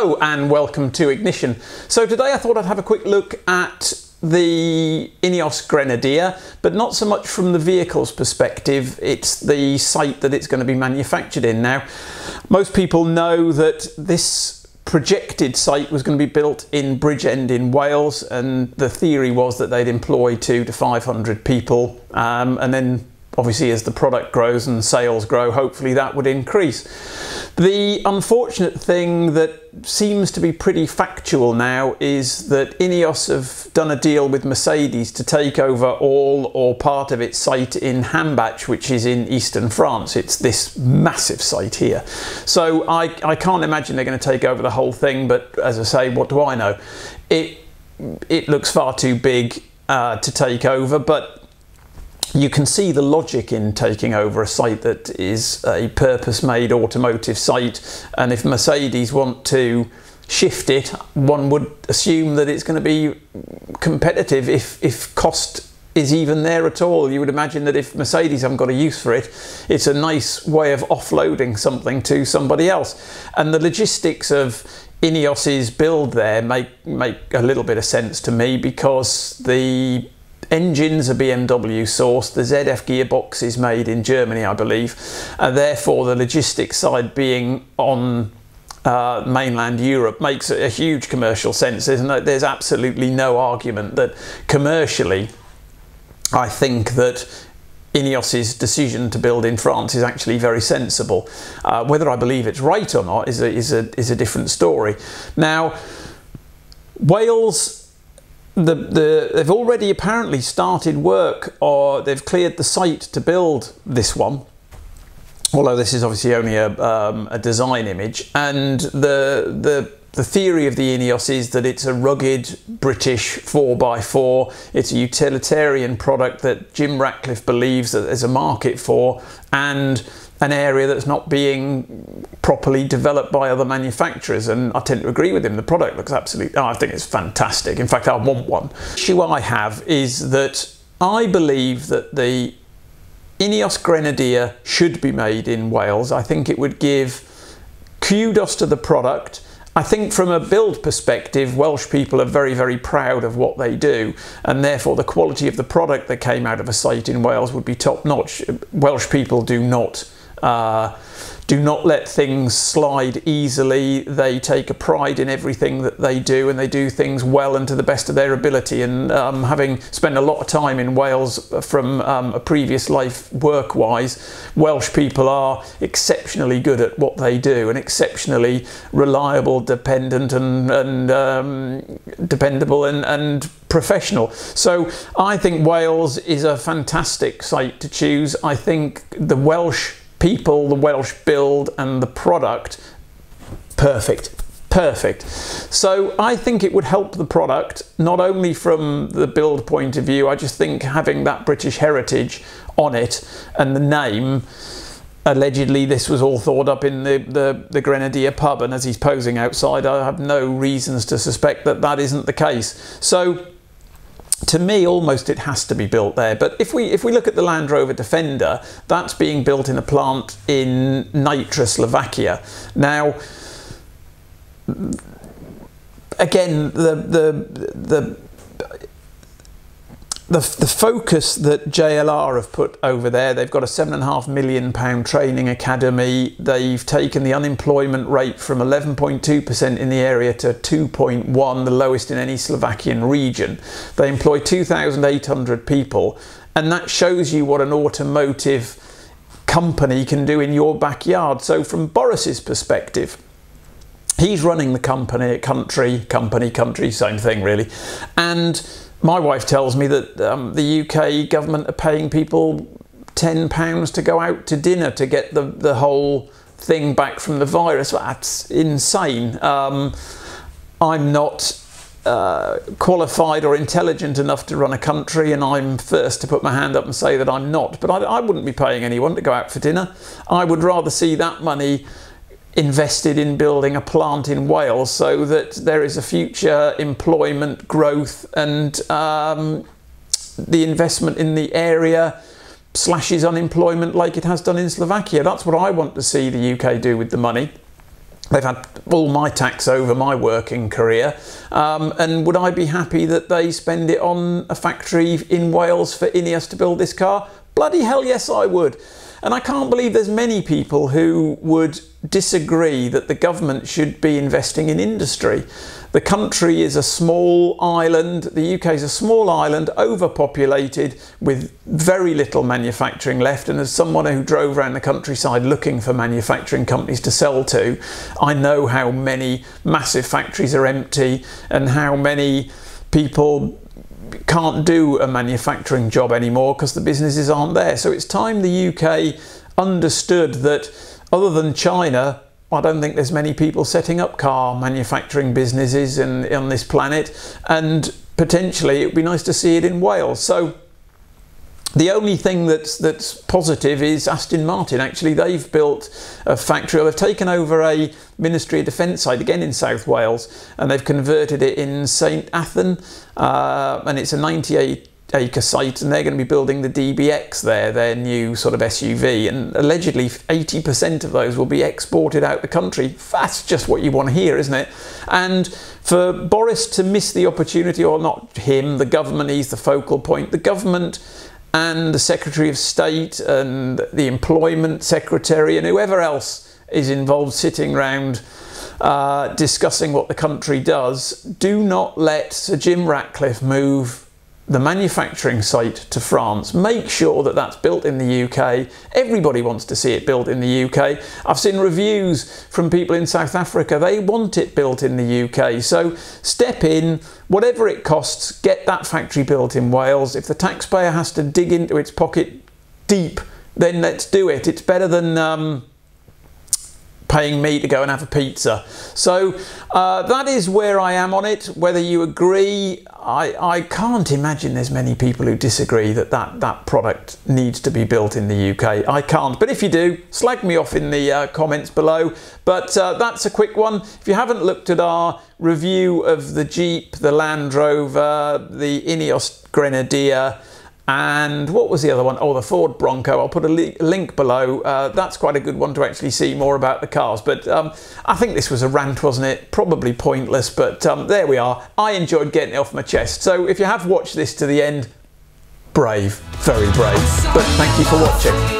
Hello and welcome to Ignition. So today I thought I'd have a quick look at the Ineos Grenadier, but not so much from the vehicle's perspective, it's the site that it's going to be manufactured in. Now, most people know that this projected site was going to be built in Bridgend in Wales, and the theory was that they'd employ two to 500 people, um, and then obviously as the product grows and sales grow, hopefully that would increase. The unfortunate thing that seems to be pretty factual now is that Ineos have done a deal with Mercedes to take over all or part of its site in Hambach, which is in eastern France. It's this massive site here. So I, I can't imagine they're going to take over the whole thing, but as I say, what do I know? It, it looks far too big uh, to take over, but you can see the logic in taking over a site that is a purpose-made automotive site and if Mercedes want to shift it one would assume that it's going to be competitive if if cost is even there at all. You would imagine that if Mercedes haven't got a use for it it's a nice way of offloading something to somebody else. And the logistics of Ineos's build there make make a little bit of sense to me because the engines are BMW sourced, the ZF gearbox is made in Germany, I believe, and therefore the logistics side being on uh, mainland Europe makes a huge commercial sense. There's, no, there's absolutely no argument that commercially, I think that Ineos's decision to build in France is actually very sensible. Uh, whether I believe it's right or not is a, is a, is a different story. Now, Wales the, the, they've already apparently started work or they've cleared the site to build this one. Although this is obviously only a, um, a design image. And the the the theory of the Ineos is that it's a rugged British 4x4. It's a utilitarian product that Jim Ratcliffe believes that there's a market for. And an area that's not being properly developed by other manufacturers and I tend to agree with him. The product looks absolutely oh, I think it's fantastic. In fact I want one. The issue I have is that I believe that the Ineos Grenadier should be made in Wales. I think it would give kudos to the product. I think from a build perspective, Welsh people are very, very proud of what they do, and therefore the quality of the product that came out of a site in Wales would be top notch. Welsh people do not uh, do not let things slide easily. They take a pride in everything that they do and they do things well and to the best of their ability. And um, having spent a lot of time in Wales from um, a previous life work wise, Welsh people are exceptionally good at what they do and exceptionally reliable, dependent, and, and um, dependable and, and professional. So I think Wales is a fantastic site to choose. I think the Welsh people, the Welsh build and the product, perfect. Perfect. So I think it would help the product, not only from the build point of view, I just think having that British heritage on it and the name, allegedly this was all thought up in the, the, the, Grenadier pub and as he's posing outside I have no reasons to suspect that that isn't the case. So to me almost it has to be built there. But if we if we look at the Land Rover Defender that's being built in a plant in Nitra Slovakia. Now again the the the the, the focus that JLR have put over there, they've got a seven and a half million pound training academy. They've taken the unemployment rate from 11.2% in the area to 2.1, the lowest in any Slovakian region. They employ 2,800 people, and that shows you what an automotive company can do in your backyard. So from Boris's perspective, he's running the company, country, company, country, same thing really, and my wife tells me that um, the UK government are paying people £10 to go out to dinner to get the, the whole thing back from the virus. That's insane. Um, I'm not uh, qualified or intelligent enough to run a country, and I'm first to put my hand up and say that I'm not. But I, I wouldn't be paying anyone to go out for dinner. I would rather see that money invested in building a plant in Wales so that there is a future employment growth and um, the investment in the area slashes unemployment like it has done in Slovakia. That's what I want to see the UK do with the money. They've had all my tax over my working career. Um, and would I be happy that they spend it on a factory in Wales for Ineos to build this car? Bloody hell, yes, I would. And I can't believe there's many people who would disagree that the government should be investing in industry. The country is a small island, the UK is a small island, overpopulated with very little manufacturing left. And as someone who drove around the countryside looking for manufacturing companies to sell to, I know how many massive factories are empty and how many people can't do a manufacturing job anymore because the businesses aren't there. So it's time the UK understood that other than China, I don't think there's many people setting up car manufacturing businesses in, on this planet, and potentially it would be nice to see it in Wales. So the only thing that's that's positive is Aston Martin. Actually, they've built a factory. They've taken over a Ministry of Defence site again in South Wales, and they've converted it in St Athan, uh, and it's a 98 acre site and they're going to be building the DBX there, their new sort of SUV, and allegedly 80% of those will be exported out the country. That's just what you want to hear, isn't it? And for Boris to miss the opportunity, or not him, the government, he's the focal point, the government and the Secretary of State and the Employment Secretary and whoever else is involved sitting around uh, discussing what the country does, do not let Sir Jim Ratcliffe move the manufacturing site to France. Make sure that that's built in the UK. Everybody wants to see it built in the UK. I've seen reviews from people in South Africa. They want it built in the UK. So step in, whatever it costs, get that factory built in Wales. If the taxpayer has to dig into its pocket deep, then let's do it. It's better than um, paying me to go and have a pizza. So uh, that is where I am on it. Whether you agree, I, I can't imagine there's many people who disagree that, that that product needs to be built in the UK. I can't. But if you do, slag me off in the uh, comments below. But uh, that's a quick one. If you haven't looked at our review of the Jeep, the Land Rover, the Ineos Grenadier, and what was the other one? Oh, the Ford Bronco. I'll put a li link below. Uh, that's quite a good one to actually see more about the cars. But um, I think this was a rant, wasn't it? Probably pointless, but um, there we are. I enjoyed getting it off my chest. So if you have watched this to the end, brave, very brave. But thank you for watching.